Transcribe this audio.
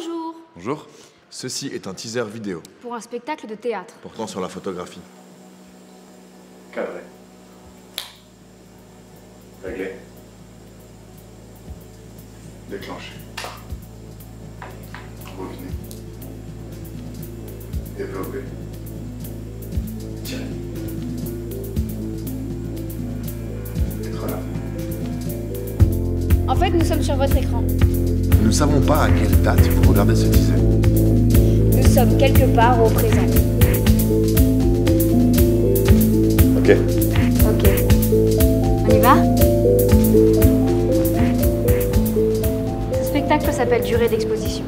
Bonjour. Bonjour. Ceci est un teaser vidéo Pour un spectacle de théâtre. portant sur la photographie. Cadré. Réglé. Déclenché. Revenez. Développé. Tiré. Être là. En fait, nous sommes sur votre écran. Nous ne savons pas à quelle date vous regardez ce teaser. Nous sommes quelque part au présent. Ok. Ok. On y va? Ce spectacle s'appelle Durée d'exposition.